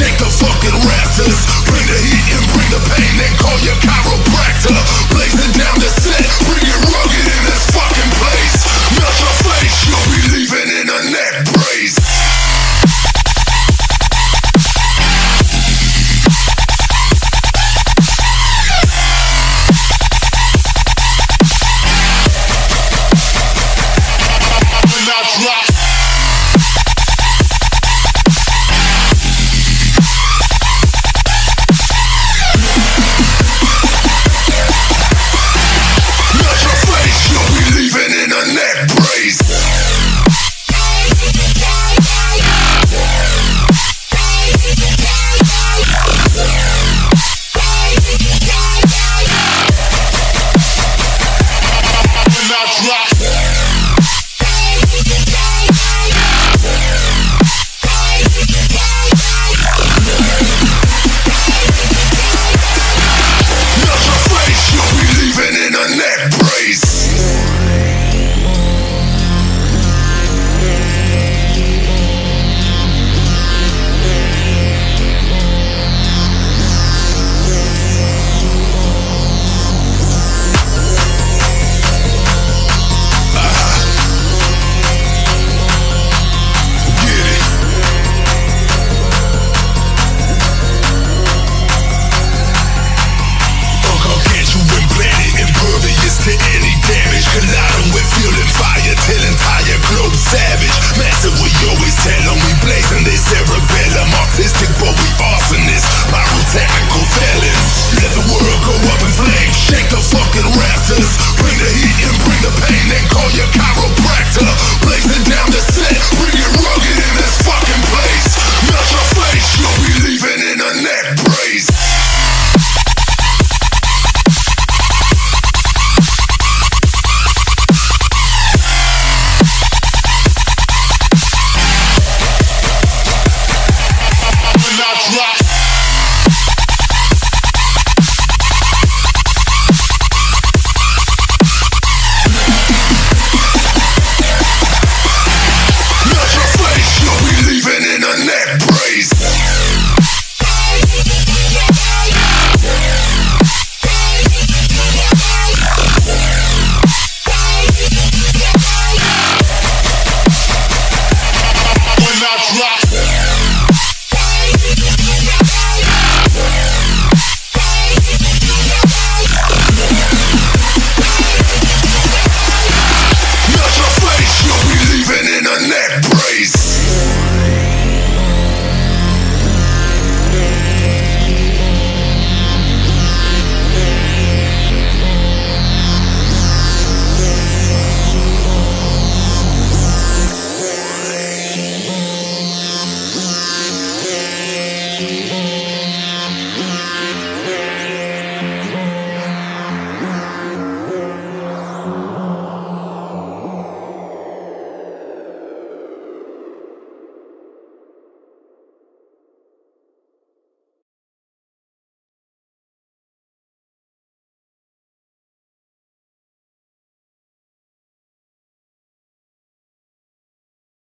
Shake the fucking rafters, bring the heat and bring the